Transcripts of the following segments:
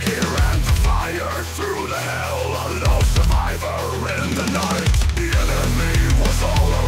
He ran the fire through the hell, a lone survivor in the night. The enemy was all around.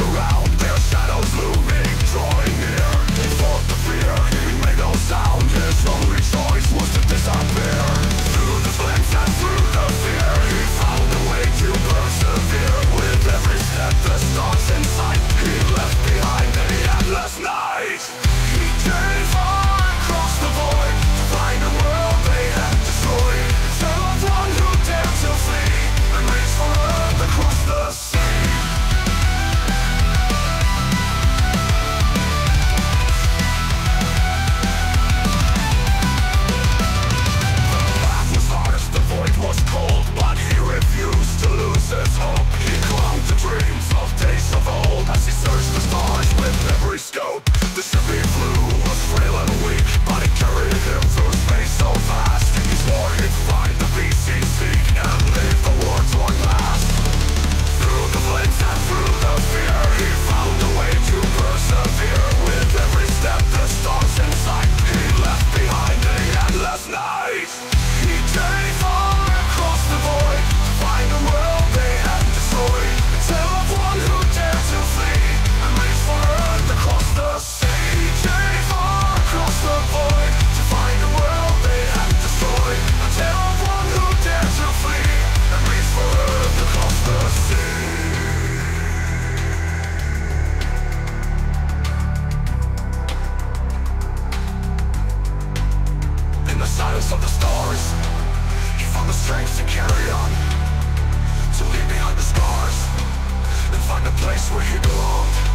strength to carry on. To leave behind the scars And find a place where he belong.